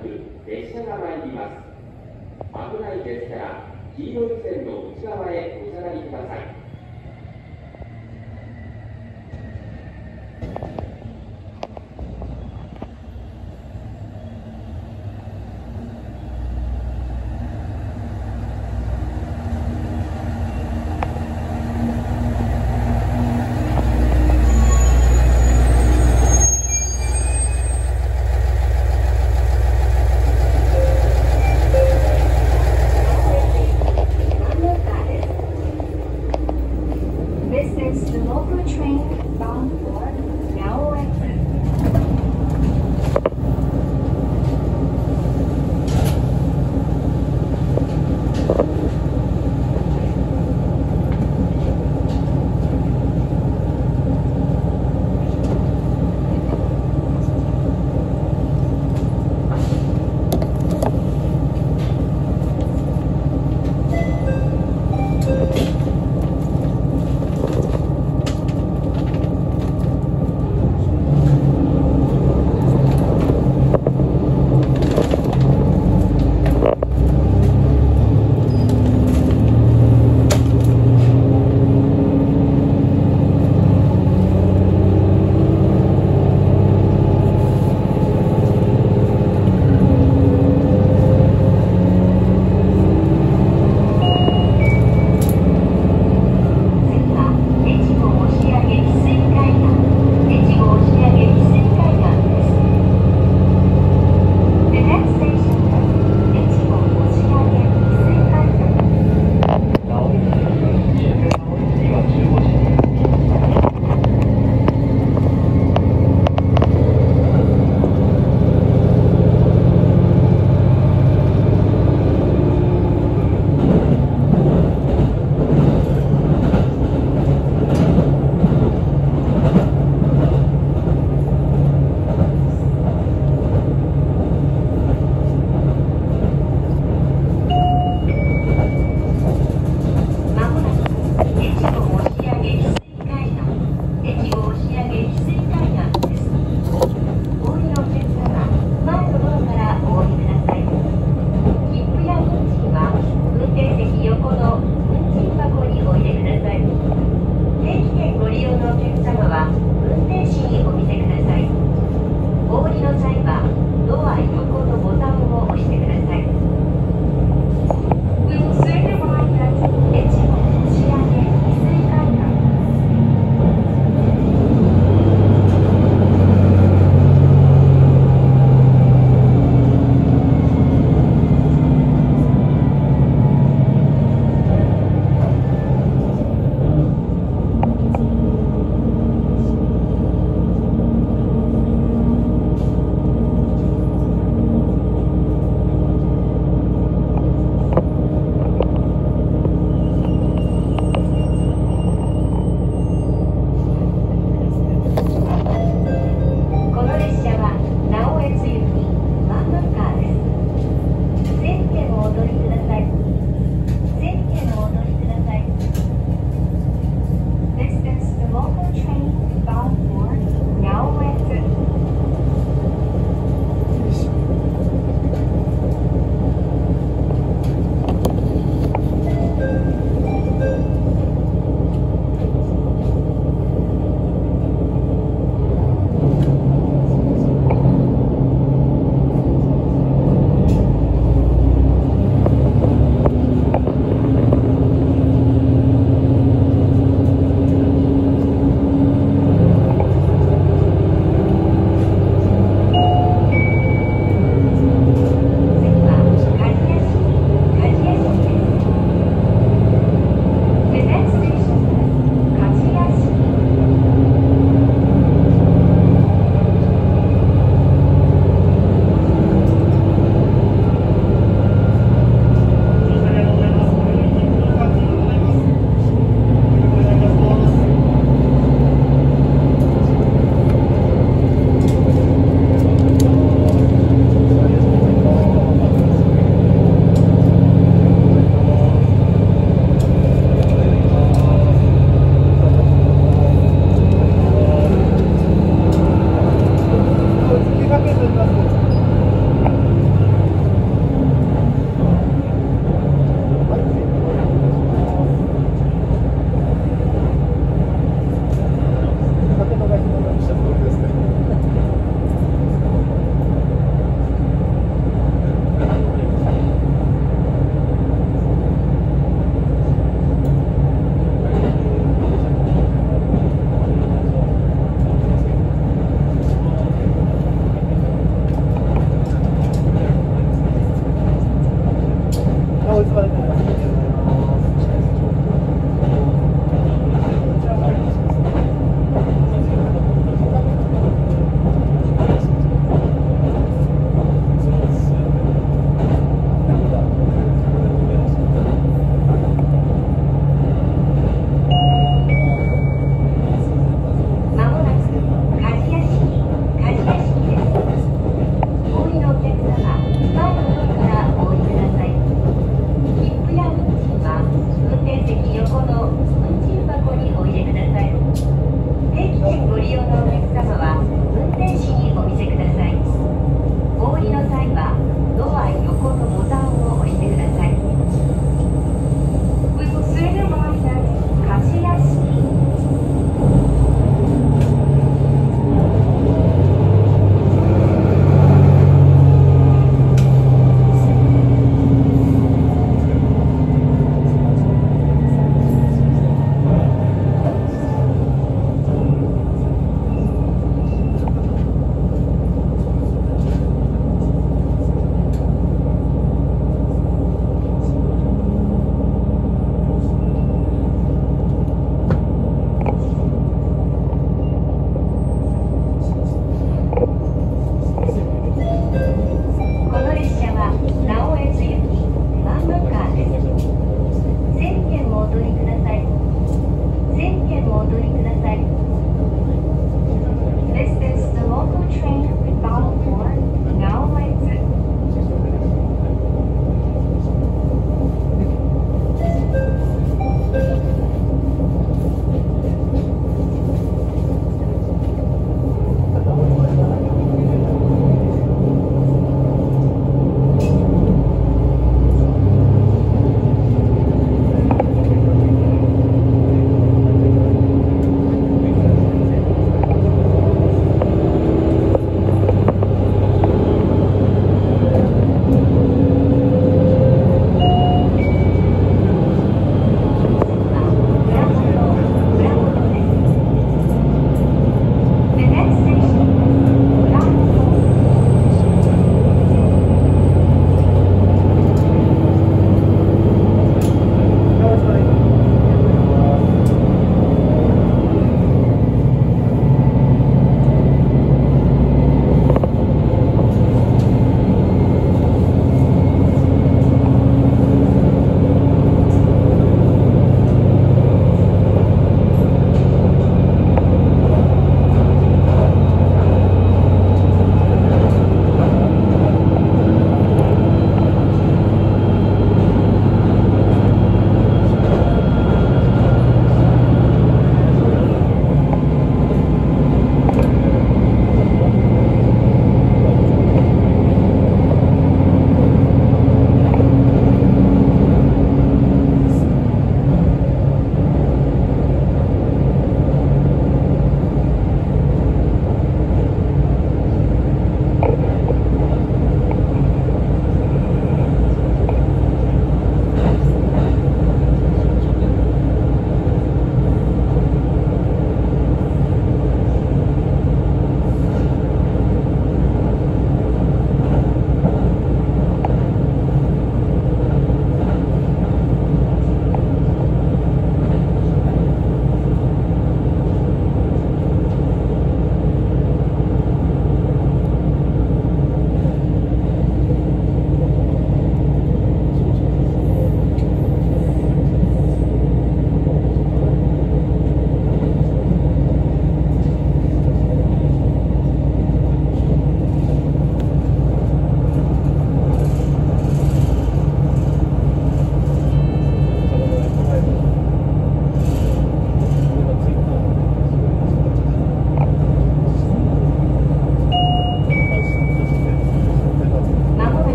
く列車が参ります危ないですから黄色い線の内側へお下がりください